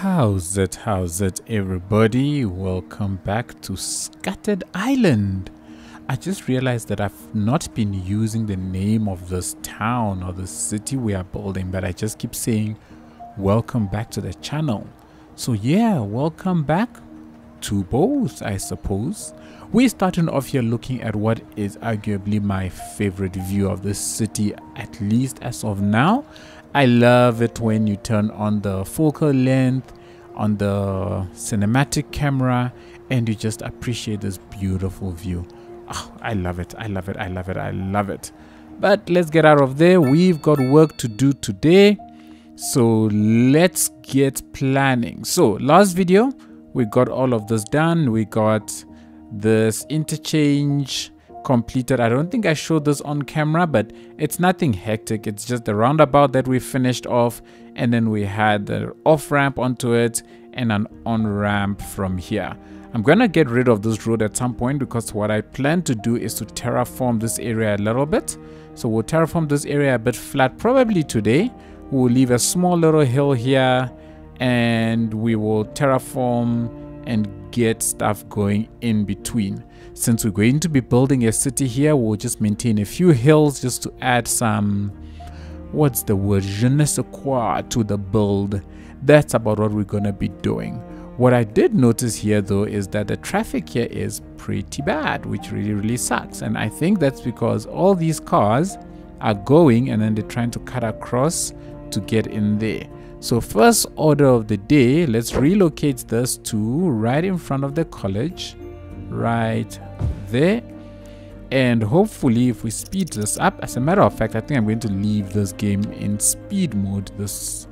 How's it? How's it, everybody? Welcome back to Scattered Island. I just realized that I've not been using the name of this town or the city we are building, but I just keep saying, Welcome back to the channel. So, yeah, welcome back to both, I suppose. We're starting off here looking at what is arguably my favorite view of the city, at least as of now. I love it when you turn on the focal length on the cinematic camera and you just appreciate this beautiful view. Oh, I love it. I love it. I love it. I love it. But let's get out of there. We've got work to do today. So let's get planning. So last video, we got all of this done. We got this interchange completed. I don't think I showed this on camera, but it's nothing hectic. It's just the roundabout that we finished off, and then we had the off ramp onto it and an on ramp from here. I'm gonna get rid of this road at some point because what I plan to do is to terraform this area a little bit. So we'll terraform this area a bit flat probably today. We'll leave a small little hill here and we will terraform and get stuff going in between. Since we're going to be building a city here, we'll just maintain a few hills just to add some, what's the word, je ne sais quoi to the build. That's about what we're going to be doing. What I did notice here though is that the traffic here is pretty bad, which really, really sucks. And I think that's because all these cars are going and then they're trying to cut across to get in there. So first order of the day, let's relocate this to right in front of the college, right there. And hopefully if we speed this up, as a matter of fact, I think I'm going to leave this game in speed mode this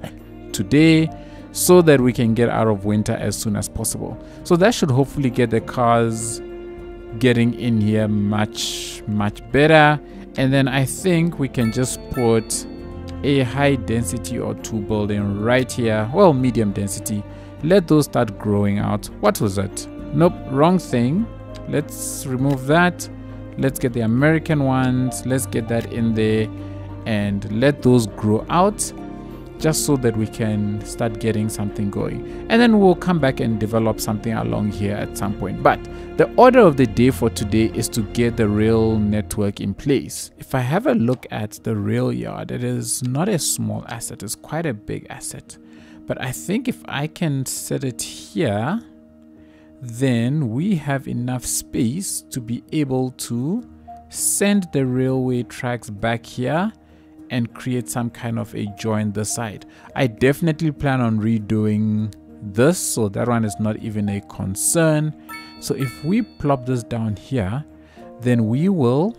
today so that we can get out of winter as soon as possible. So that should hopefully get the cars getting in here much, much better. And then I think we can just put a high density or two building right here. Well medium density. Let those start growing out. What was that? Nope wrong thing. Let's remove that. Let's get the american ones. Let's get that in there and let those grow out just so that we can start getting something going. And then we'll come back and develop something along here at some point. But the order of the day for today is to get the rail network in place. If I have a look at the rail yard, it is not a small asset, it's quite a big asset. But I think if I can set it here, then we have enough space to be able to send the railway tracks back here and create some kind of a join the side. I definitely plan on redoing this so that one is not even a concern. So if we plop this down here, then we will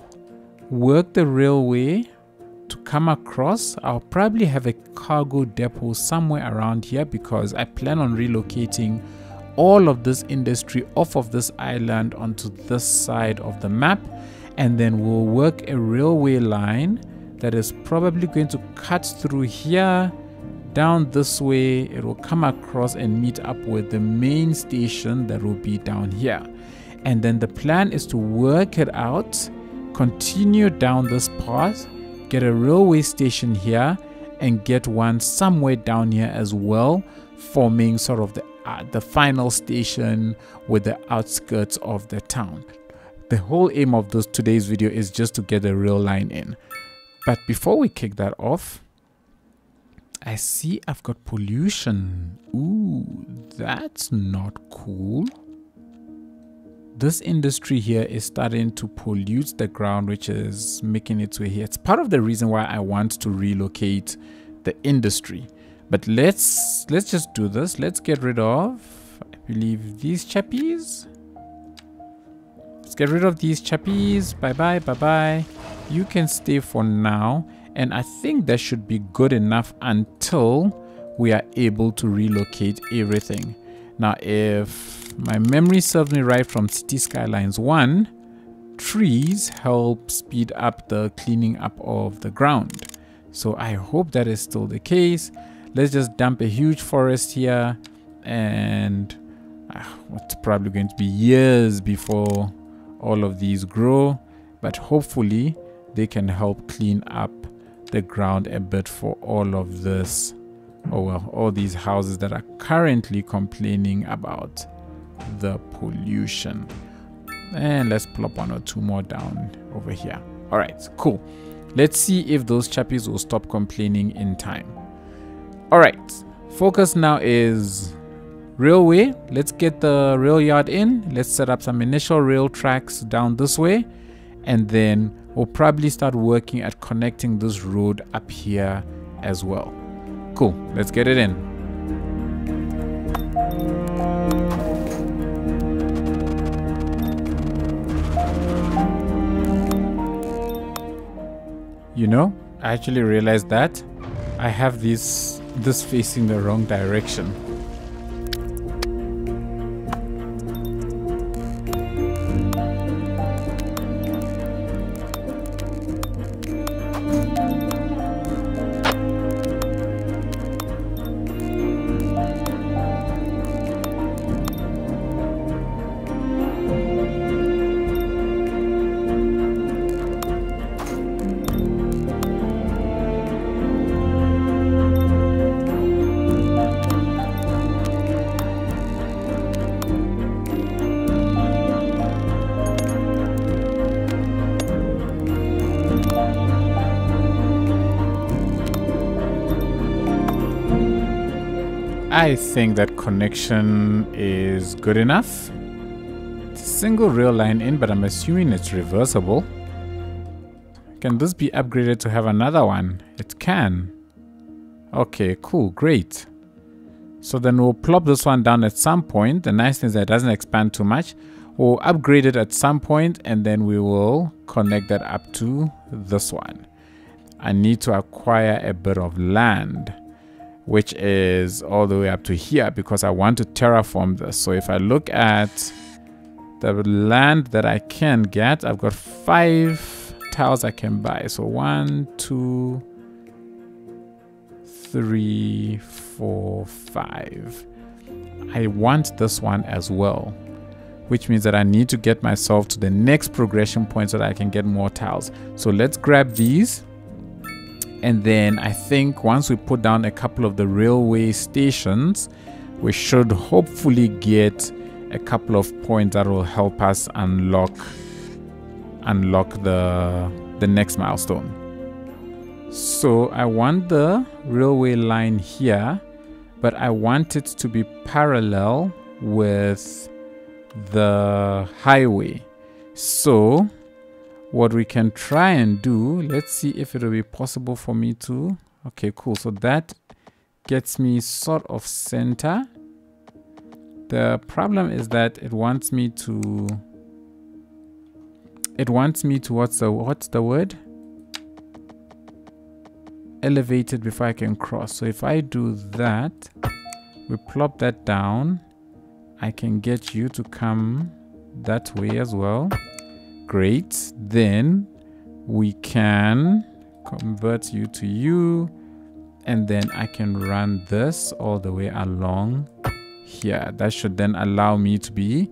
work the railway to come across. I'll probably have a cargo depot somewhere around here because I plan on relocating all of this industry off of this island onto this side of the map and then we'll work a railway line that is probably going to cut through here down this way it will come across and meet up with the main station that will be down here. And then the plan is to work it out continue down this path get a railway station here and get one somewhere down here as well forming sort of the uh, the final station with the outskirts of the town. The whole aim of this today's video is just to get a rail line in but before we kick that off, I see I've got pollution. Ooh, that's not cool. This industry here is starting to pollute the ground, which is making its way here. It's part of the reason why I want to relocate the industry. But let's let's just do this. Let's get rid of, I believe, these chappies. Get rid of these chappies. Bye-bye, bye-bye you can stay for now and I think that should be good enough until we are able to relocate everything. Now if my memory serves me right from City Skylines 1, trees help speed up the cleaning up of the ground. So I hope that is still the case. Let's just dump a huge forest here and uh, it's probably going to be years before all of these grow but hopefully they can help clean up the ground a bit for all of this oh well, all these houses that are currently complaining about the pollution. And let's plop one or two more down over here. All right, cool. Let's see if those chappies will stop complaining in time. All right, focus now is railway. Let's get the rail yard in. Let's set up some initial rail tracks down this way. And then we'll probably start working at connecting this road up here as well. Cool, let's get it in. You know, I actually realized that I have this this facing the wrong direction. I think that connection is good enough. It's a single rail line in, but I'm assuming it's reversible. Can this be upgraded to have another one? It can. Okay, cool, great. So then we'll plop this one down at some point. The nice thing is that it doesn't expand too much. We'll upgrade it at some point and then we will connect that up to this one. I need to acquire a bit of land which is all the way up to here because I want to terraform this. So if I look at the land that I can get, I've got five tiles I can buy. So one, two, three, four, five. I want this one as well, which means that I need to get myself to the next progression point so that I can get more tiles. So let's grab these and then I think once we put down a couple of the railway stations, we should hopefully get a couple of points that will help us unlock unlock the the next milestone. So I want the railway line here, but I want it to be parallel with the highway. So what we can try and do let's see if it'll be possible for me to okay cool so that gets me sort of center. The problem is that it wants me to it wants me to what's the what's the word? Elevated before I can cross. So if I do that we plop that down I can get you to come that way as well great then we can convert you to you and then I can run this all the way along here. That should then allow me to be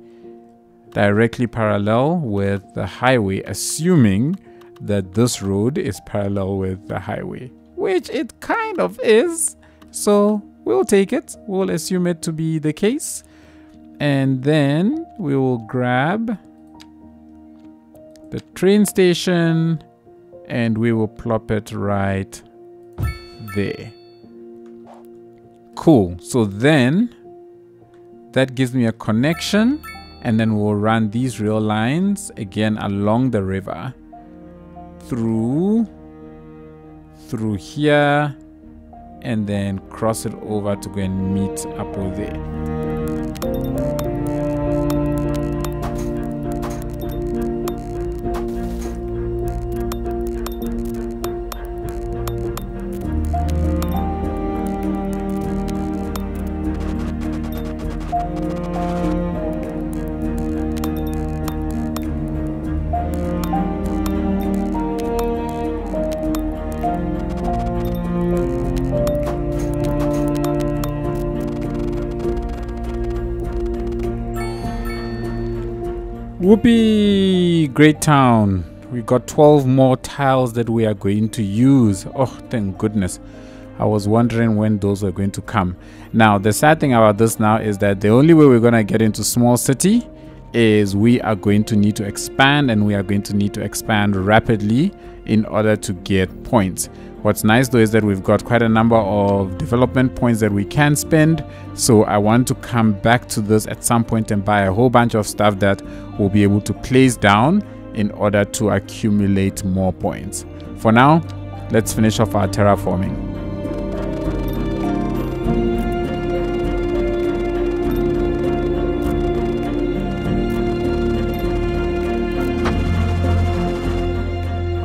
directly parallel with the highway assuming that this road is parallel with the highway which it kind of is. So we'll take it. We'll assume it to be the case. And then we will grab the train station and we will plop it right there. Cool. So then that gives me a connection and then we'll run these rail lines again along the river through through here and then cross it over to go and meet up with there. Great town. We got 12 more tiles that we are going to use. Oh, thank goodness. I was wondering when those were going to come. Now, the sad thing about this now is that the only way we're going to get into small city is we are going to need to expand and we are going to need to expand rapidly in order to get points. What's nice though is that we've got quite a number of development points that we can spend. So I want to come back to this at some point and buy a whole bunch of stuff that we'll be able to place down in order to accumulate more points. For now, let's finish off our terraforming.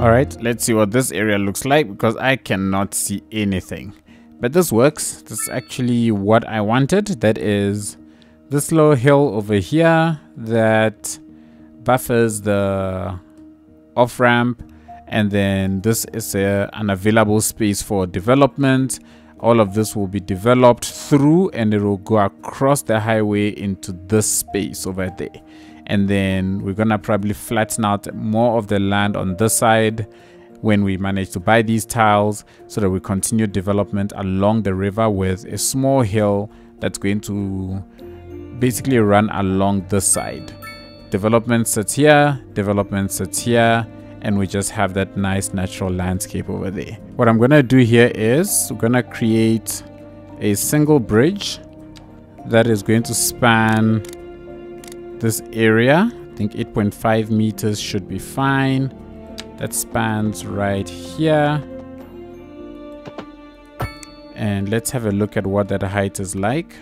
All right let's see what this area looks like because i cannot see anything. But this works. This is actually what i wanted. That is this low hill over here that buffers the off ramp and then this is a, an available space for development. All of this will be developed through and it will go across the highway into this space over there and then we're gonna probably flatten out more of the land on this side when we manage to buy these tiles so that we continue development along the river with a small hill that's going to basically run along this side. Development sits here development sits here and we just have that nice natural landscape over there. What i'm gonna do here is we're gonna create a single bridge that is going to span this area. I think 8.5 meters should be fine. That spans right here. And let's have a look at what that height is like.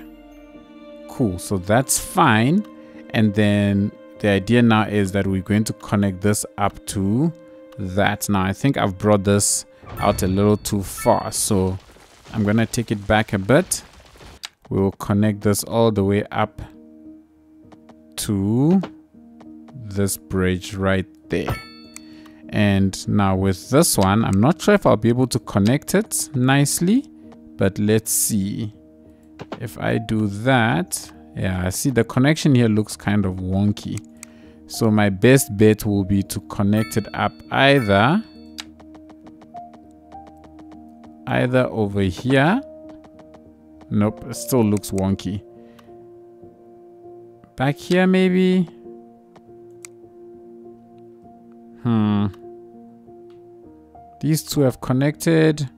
Cool, so that's fine. And then the idea now is that we're going to connect this up to that. Now, I think I've brought this out a little too far. So I'm to take it back a bit. We will connect this all the way up to this bridge right there. And now with this one, I'm not sure if I'll be able to connect it nicely, but let's see. If I do that, yeah, I see the connection here looks kind of wonky. So my best bet will be to connect it up either either over here. Nope, it still looks wonky. Back here, maybe? Hmm. These two have connected.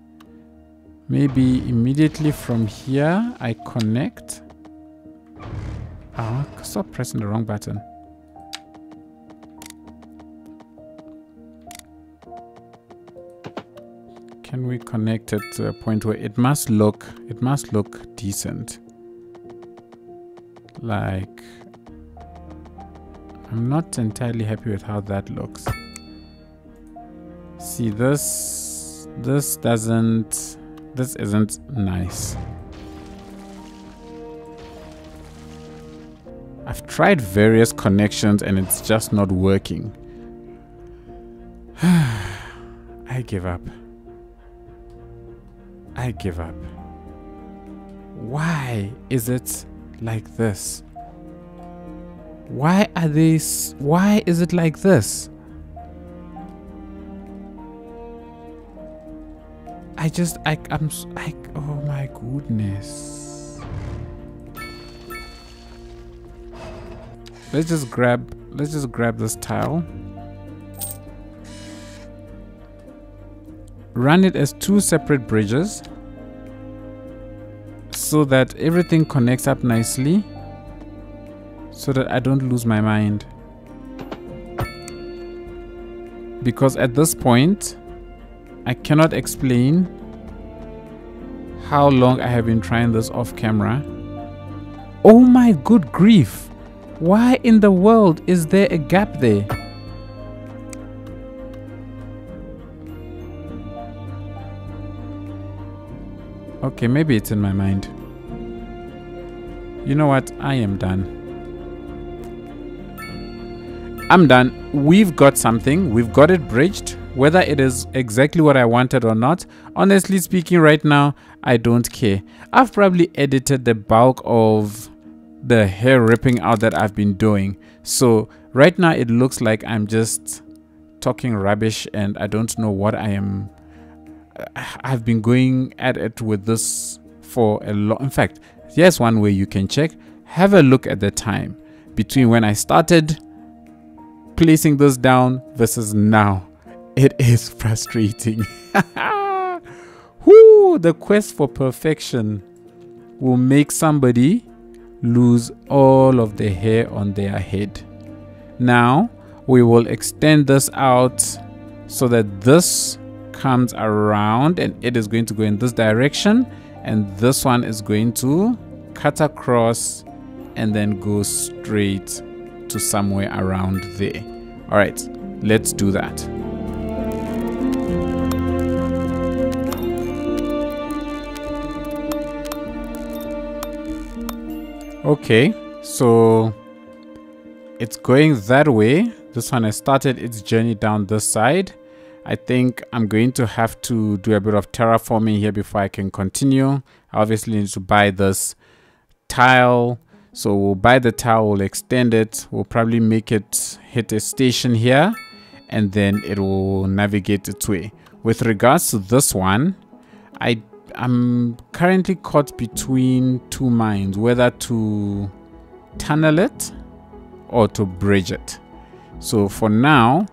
Maybe immediately from here, I connect. Ah, stop pressing the wrong button. Can we connect to a point where it must look, it must look decent. Like I'm not entirely happy with how that looks. See, this, this doesn't, this isn't nice. I've tried various connections and it's just not working. I give up. I give up. Why is it like this? Why are these? Why is it like this? I just, I, I'm, I, oh my goodness. Let's just grab, let's just grab this tile. Run it as two separate bridges so that everything connects up nicely so that I don't lose my mind. Because at this point, I cannot explain how long I have been trying this off camera. Oh my good grief! Why in the world is there a gap there? Okay, maybe it's in my mind. You know what? I am done. I'm done. We've got something. We've got it bridged. Whether it is exactly what I wanted or not, honestly speaking, right now, I don't care. I've probably edited the bulk of the hair ripping out that I've been doing. So right now, it looks like I'm just talking rubbish and I don't know what I am uh, I've been going at it with this for a lot. In fact, here's one way you can check. Have a look at the time between when I started placing this down versus now. It is frustrating. Whoo, the quest for perfection will make somebody lose all of the hair on their head. Now, we will extend this out so that this comes around and it is going to go in this direction and this one is going to cut across and then go straight to somewhere around there. All right, let's do that. Okay, so it's going that way. This one has started its journey down this side. I think I'm going to have to do a bit of terraforming here before I can continue. I obviously need to buy this tile. So we'll buy the tile, we'll extend it. We'll probably make it hit a station here and then it will navigate its way. With regards to this one, I I'm currently caught between two minds whether to tunnel it or to bridge it. So for now,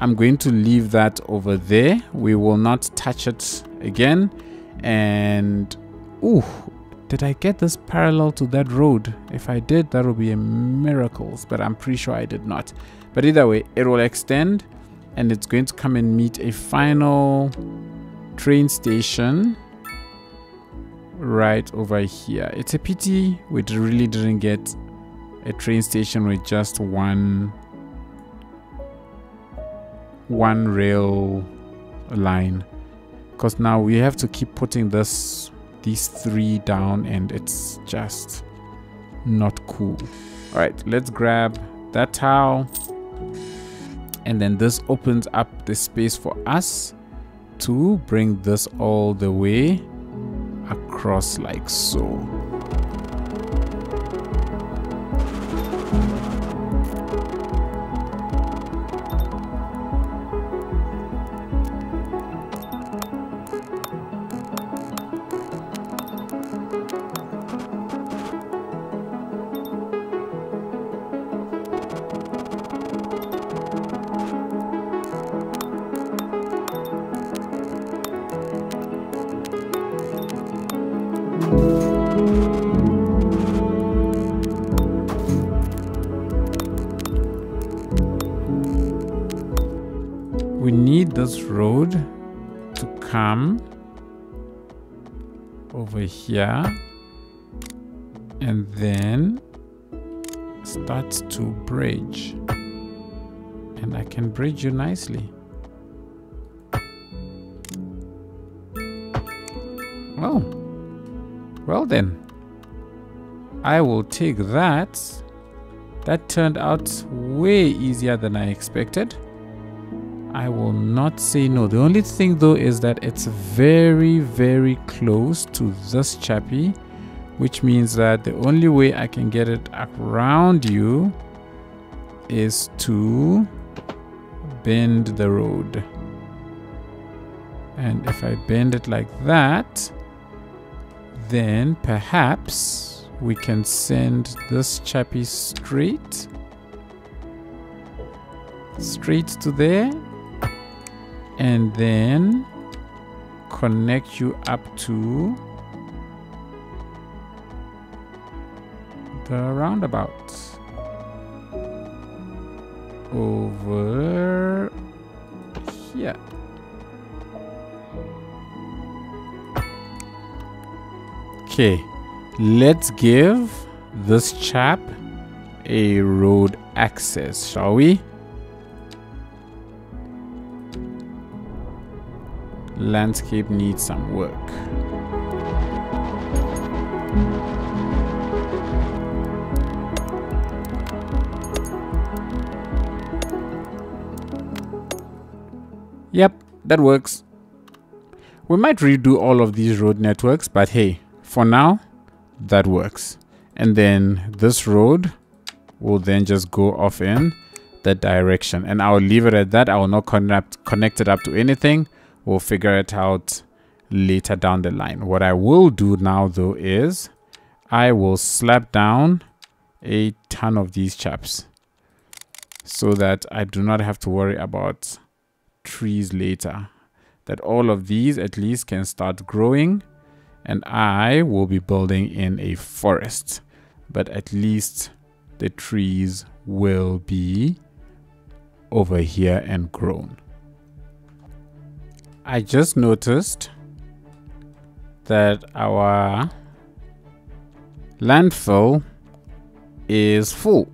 I'm going to leave that over there. We will not touch it again. And, ooh, did I get this parallel to that road? If I did, that would be a miracle, but I'm pretty sure I did not. But either way, it will extend and it's going to come and meet a final train station right over here. It's a pity we really didn't get a train station with just one one rail line because now we have to keep putting this these three down and it's just not cool all right let's grab that towel. and then this opens up the space for us to bring this all the way across like so. Come over here. And then start to bridge. And I can bridge you nicely. Well well then. I will take that. That turned out way easier than I expected I will not say no. The only thing though is that it's very, very close to this chappy, which means that the only way I can get it around you is to bend the road. And if I bend it like that, then perhaps we can send this chappy straight straight to there and then connect you up to the roundabout. Over here. Okay let's give this chap a road access shall we landscape needs some work. Yep, that works. We might redo all of these road networks, but hey, for now, that works. And then this road will then just go off in that direction. And I'll leave it at that. I will not connect, connect it up to anything we'll figure it out later down the line. What I will do now though is I will slap down a ton of these chaps so that I do not have to worry about trees later. That all of these at least can start growing and I will be building in a forest. But at least the trees will be over here and grown. I just noticed that our landfill is full.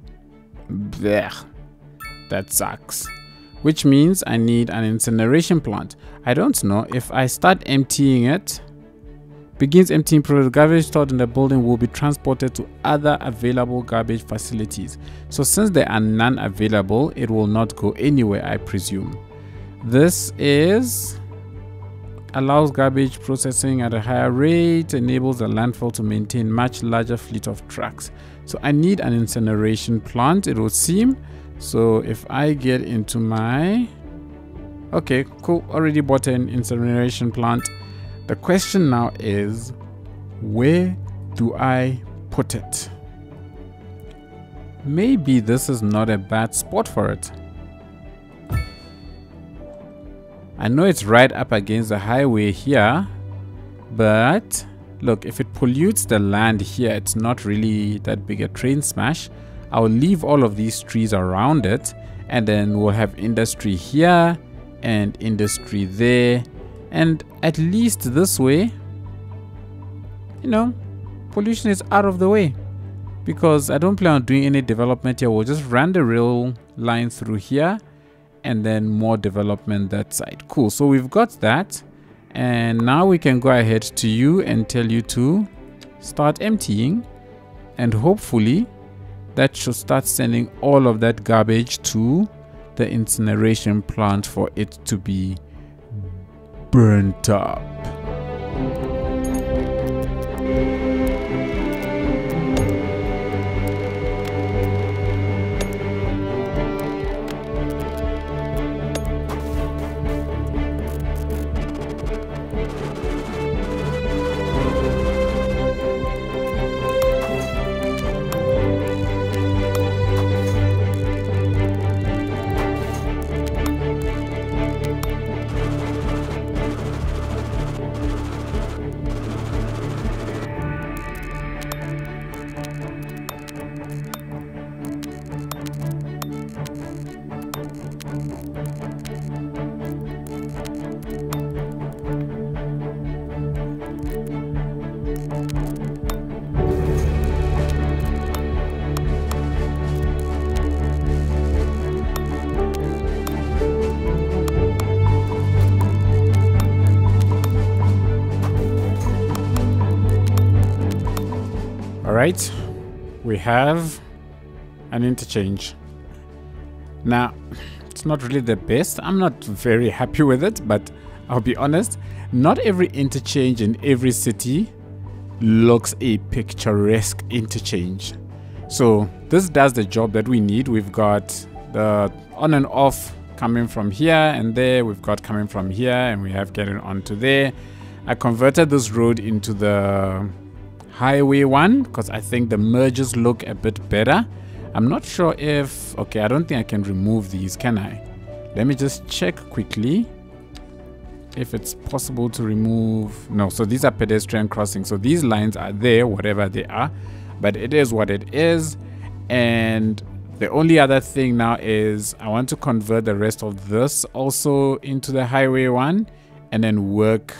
Blech. That sucks. Which means I need an incineration plant. I don't know if I start emptying it begins emptying product garbage stored in the building will be transported to other available garbage facilities so since there are none available it will not go anywhere i presume this is allows garbage processing at a higher rate enables the landfill to maintain much larger fleet of trucks so i need an incineration plant it would seem so if i get into my okay cool already bought an incineration plant the question now is where do I put it? Maybe this is not a bad spot for it. I know it's right up against the highway here, but look, if it pollutes the land here, it's not really that big a train smash. I'll leave all of these trees around it and then we'll have industry here and industry there and at least this way you know pollution is out of the way because I don't plan on doing any development here we'll just run the rail line through here and then more development that side. Cool so we've got that. And now we can go ahead to you and tell you to start emptying. And hopefully that should start sending all of that garbage to the incineration plant for it to be burnt up. Right, we have an interchange. Now, it's not really the best. I'm not very happy with it, but I'll be honest, not every interchange in every city looks a picturesque interchange. So this does the job that we need. We've got the on and off coming from here and there. We've got coming from here and we have getting onto there. I converted this road into the highway one because I think the merges look a bit better. I'm not sure if... Okay, I don't think I can remove these, can I? Let me just check quickly if it's possible to remove... No, so these are pedestrian crossings. So these lines are there, whatever they are. But it is what it is. And the only other thing now is I want to convert the rest of this also into the highway one and then work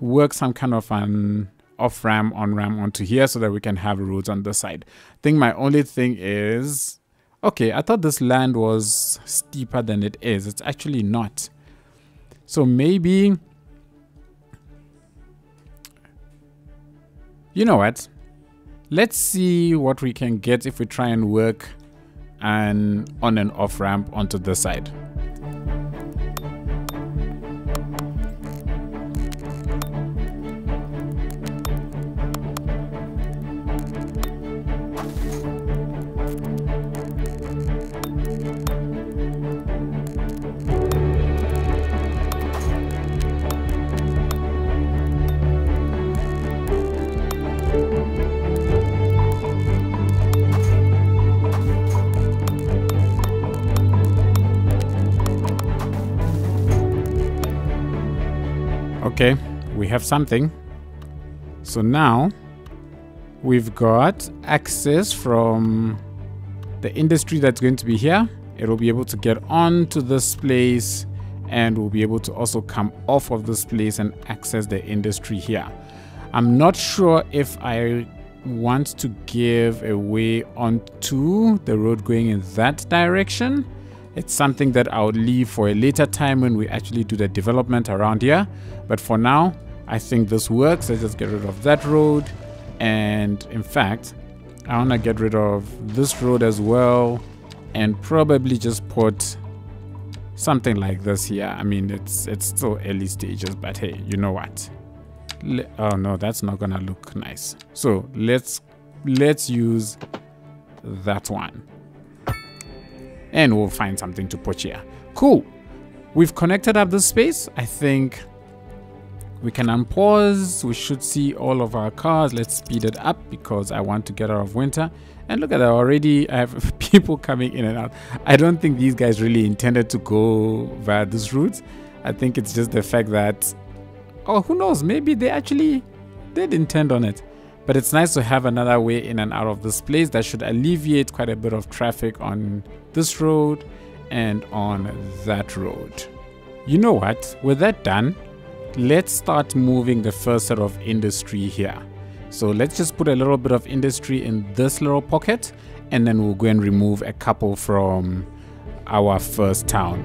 work some kind of an off ram on ram onto here so that we can have roads on the side. I think my only thing is, okay, I thought this land was steeper than it is. It's actually not. So maybe, you know what? Let's see what we can get if we try and work an on and off ramp onto the side. Okay, we have something. So now we've got access from the industry that's going to be here. It'll be able to get onto this place and we'll be able to also come off of this place and access the industry here. I'm not sure if I want to give a way onto the road going in that direction. It's something that I'll leave for a later time when we actually do the development around here. But for now, I think this works. Let's just get rid of that road. And in fact, I want to get rid of this road as well and probably just put something like this here. I mean, it's it's still early stages, but hey, you know what? Le oh no, that's not gonna look nice. So let's let's use that one, and we'll find something to put here. Cool. We've connected up this space. I think we can unpause. We should see all of our cars. Let's speed it up because I want to get out of winter. And look at that already. I have people coming in and out. I don't think these guys really intended to go via this route. I think it's just the fact that, oh, who knows? Maybe they actually did intend on it. But it's nice to have another way in and out of this place that should alleviate quite a bit of traffic on this road and on that road. You know what? With that done, let's start moving the first set of industry here. So let's just put a little bit of industry in this little pocket and then we'll go and remove a couple from our first town.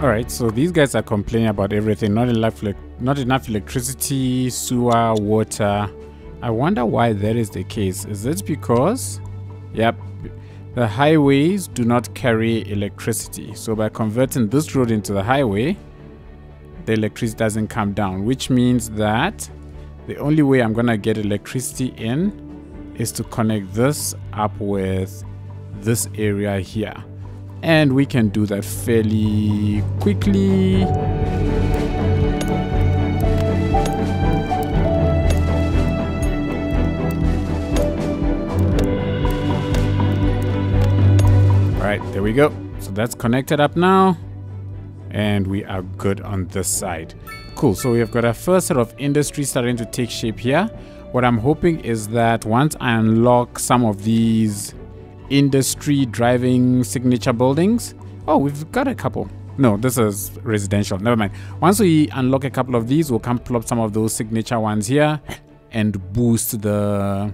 Alright, so these guys are complaining about everything, not enough, not enough electricity, sewer, water. I wonder why that is the case. Is it because, yep, the highways do not carry electricity. So by converting this road into the highway, the electricity doesn't come down, which means that the only way I'm gonna get electricity in is to connect this up with this area here and we can do that fairly quickly. All right there we go. So that's connected up now. And we are good on this side. Cool so we have got our first set of industry starting to take shape here. What i'm hoping is that once i unlock some of these industry driving signature buildings. Oh, we've got a couple. No, this is residential. Never mind. Once we unlock a couple of these, we'll come plop some of those signature ones here and boost the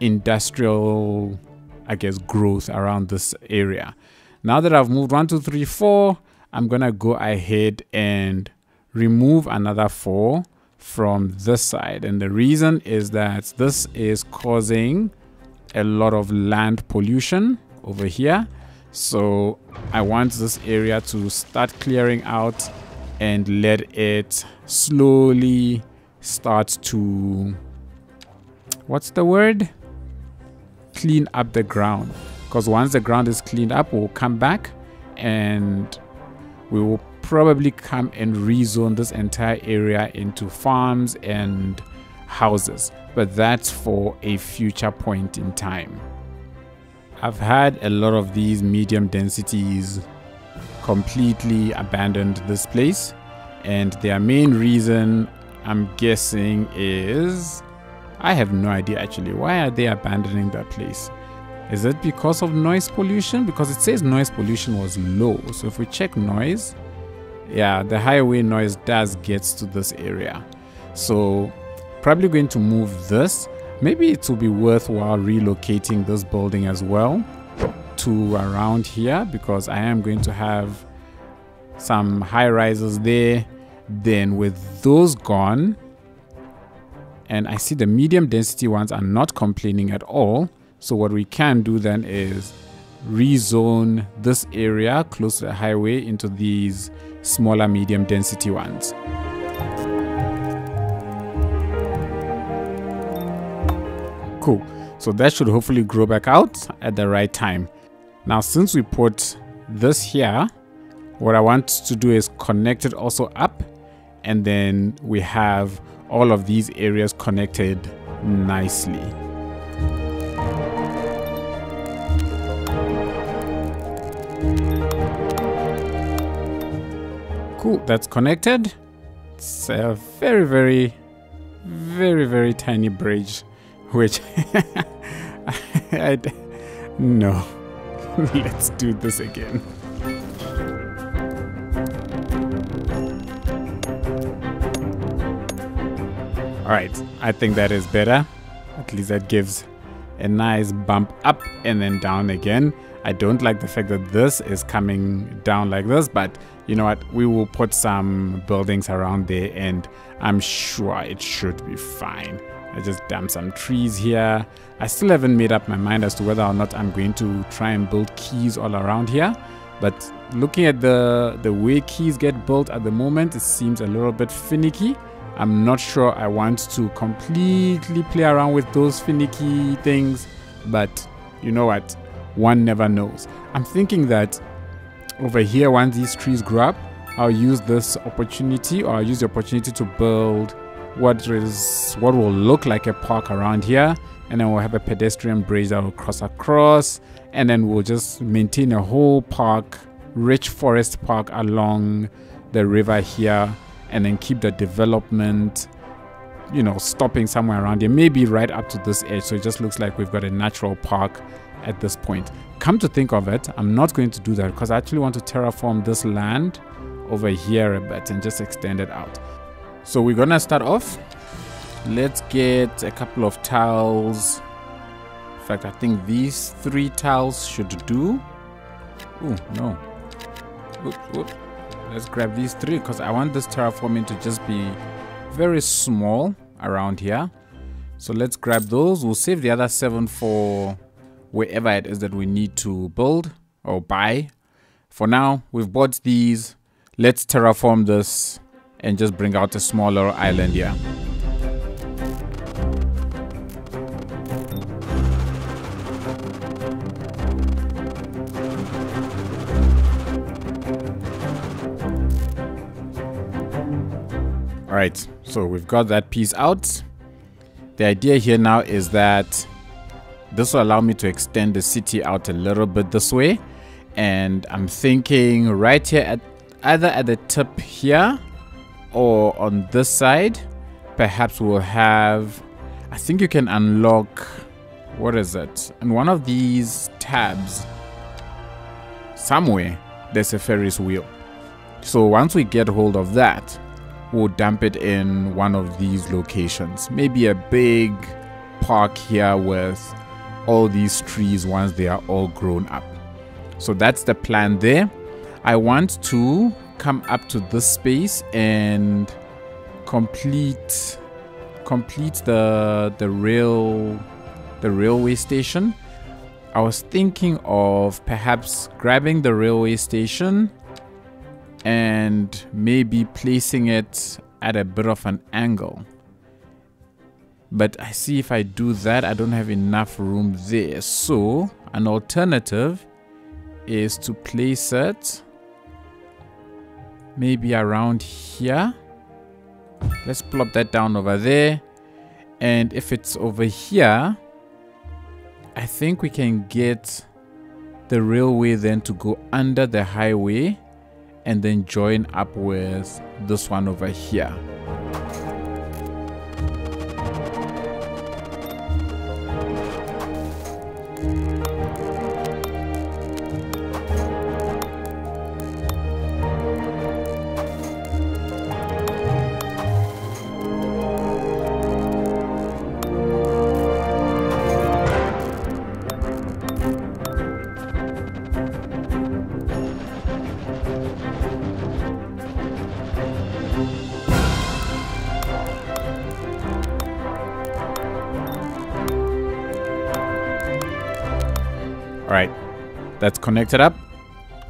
industrial, I guess, growth around this area. Now that I've moved one, two, three, four, I'm gonna go ahead and remove another four from this side. And the reason is that this is causing a lot of land pollution over here. So I want this area to start clearing out and let it slowly start to, what's the word? Clean up the ground. Because once the ground is cleaned up, we'll come back and we will probably come and rezone this entire area into farms and houses but that's for a future point in time. I've had a lot of these medium densities completely abandoned this place and their main reason I'm guessing is I have no idea actually. Why are they abandoning that place? Is it because of noise pollution? Because it says noise pollution was low. So if we check noise yeah the highway noise does gets to this area. So probably going to move this. Maybe it will be worthwhile relocating this building as well to around here because I am going to have some high rises there. Then with those gone, and I see the medium density ones are not complaining at all. So what we can do then is rezone this area close to the highway into these smaller medium density ones. Cool so that should hopefully grow back out at the right time now since we put this here what I want to do is connect it also up and then we have all of these areas connected nicely. Cool, that's connected. It's a very, very, very, very tiny bridge, which I, no. Let's do this again. Alright, I think that is better. At least that gives a nice bump up and then down again. I don't like the fact that this is coming down like this, but you know what? We will put some buildings around there and I'm sure it should be fine. I just dumped some trees here. I still haven't made up my mind as to whether or not I'm going to try and build quays all around here. But looking at the, the way quays get built at the moment, it seems a little bit finicky. I'm not sure I want to completely play around with those finicky things, but you know what? One never knows. I'm thinking that over here, once these trees grow up, I'll use this opportunity or I'll use the opportunity to build what is what will look like a park around here and then we'll have a pedestrian bridge that will cross across and then we'll just maintain a whole park rich forest park along the river here and then keep the development you know stopping somewhere around here maybe right up to this edge. So it just looks like we've got a natural park at this point. Come to think of it i'm not going to do that because i actually want to terraform this land over here a bit and just extend it out so we're gonna start off let's get a couple of tiles in fact i think these three tiles should do oh no. Let's grab these three because I want this terraforming to just be very small around here. So let's grab those. We'll save the other seven for wherever it is that we need to build or buy. For now, we've bought these. Let's terraform this and just bring out a smaller island here. Alright, so we've got that piece out. The idea here now is that this will allow me to extend the city out a little bit this way. And I'm thinking right here at either at the tip here or on this side, perhaps we'll have, I think you can unlock, what is it? In one of these tabs, somewhere, there's a Ferris wheel. So once we get hold of that, we'll dump it in one of these locations. Maybe a big park here with all these trees once they are all grown up. So that's the plan there. I want to come up to this space and complete complete the the rail the railway station. I was thinking of perhaps grabbing the railway station and maybe placing it at a bit of an angle. But I see if I do that, I don't have enough room there. So an alternative is to place it maybe around here. Let's plop that down over there. And if it's over here, I think we can get the railway then to go under the highway and then join up with this one over here. That's connected up.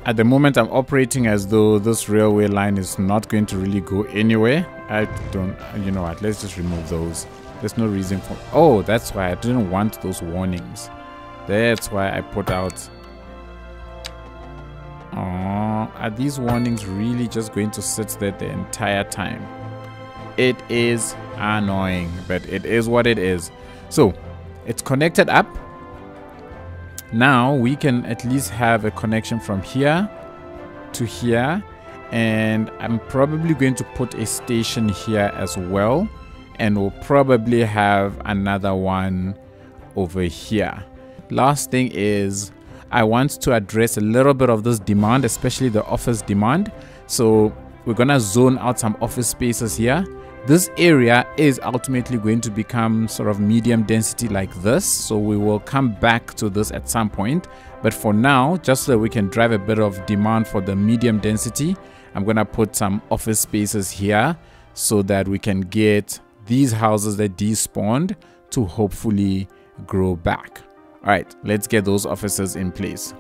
At the moment, I'm operating as though this railway line is not going to really go anywhere. I don't, you know what, let's just remove those. There's no reason for, oh, that's why I didn't want those warnings. That's why I put out, oh, are these warnings really just going to sit there the entire time? It is annoying, but it is what it is. So, it's connected up. Now, we can at least have a connection from here to here. And I'm probably going to put a station here as well. And we'll probably have another one over here. Last thing is I want to address a little bit of this demand, especially the office demand. So we're to zone out some office spaces here. This area is ultimately going to become sort of medium density like this. So we will come back to this at some point. But for now, just so we can drive a bit of demand for the medium density, I'm going to put some office spaces here so that we can get these houses that despawned to hopefully grow back. All right, let's get those offices in place.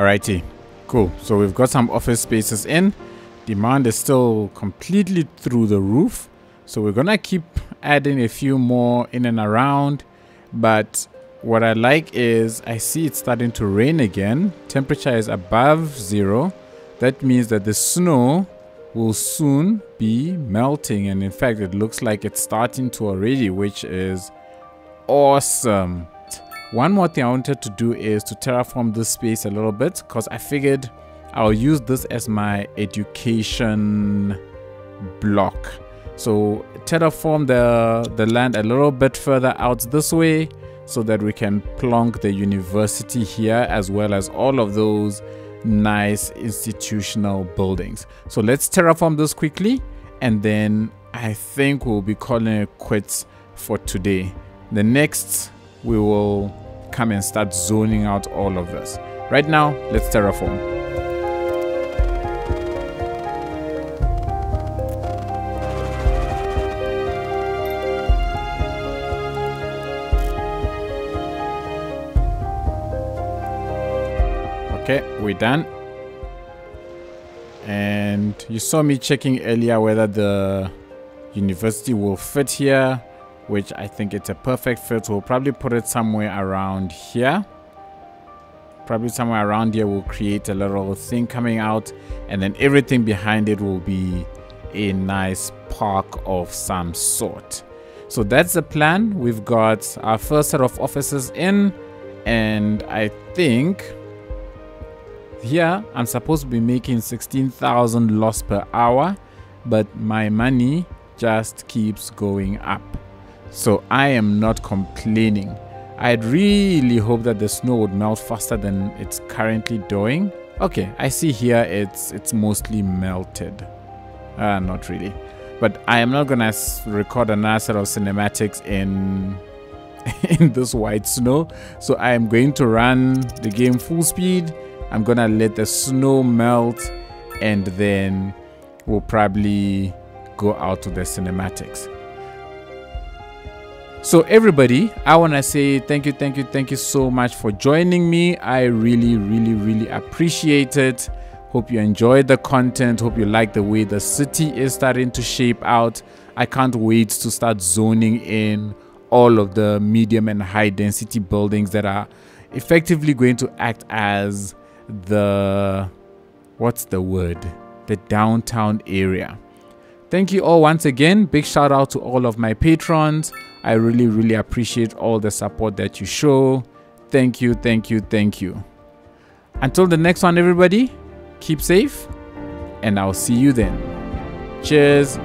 Alrighty, cool. So we've got some office spaces in. Demand is still completely through the roof. So we're gonna keep adding a few more in and around. But what I like is I see it's starting to rain again. Temperature is above zero. That means that the snow will soon be melting. And in fact, it looks like it's starting to already, which is awesome. One more thing I wanted to do is to terraform this space a little bit because I figured I'll use this as my education block. So terraform the, the land a little bit further out this way so that we can plonk the university here as well as all of those nice institutional buildings. So let's terraform this quickly and then I think we'll be calling it quits for today. The next we will come and start zoning out all of this. Right now, let's terraform. Okay, we're done. And you saw me checking earlier whether the university will fit here which I think it's a perfect fit. We'll probably put it somewhere around here. Probably somewhere around here we'll create a little thing coming out and then everything behind it will be a nice park of some sort. So that's the plan. We've got our first set of offices in and I think here I'm supposed to be making 16,000 loss per hour but my money just keeps going up. So I am not complaining. I'd really hope that the snow would melt faster than it's currently doing. Okay, I see here it's it's mostly melted. Uh, not really. But I am not gonna record another set of cinematics in in this white snow. So I am going to run the game full speed. I'm gonna let the snow melt and then we'll probably go out to the cinematics. So, everybody, I want to say thank you, thank you, thank you so much for joining me. I really, really, really appreciate it. Hope you enjoyed the content. Hope you like the way the city is starting to shape out. I can't wait to start zoning in all of the medium and high density buildings that are effectively going to act as the what's the word? The downtown area. Thank you all once again. Big shout out to all of my patrons. I really, really appreciate all the support that you show. Thank you, thank you, thank you. Until the next one, everybody, keep safe, and I'll see you then. Cheers.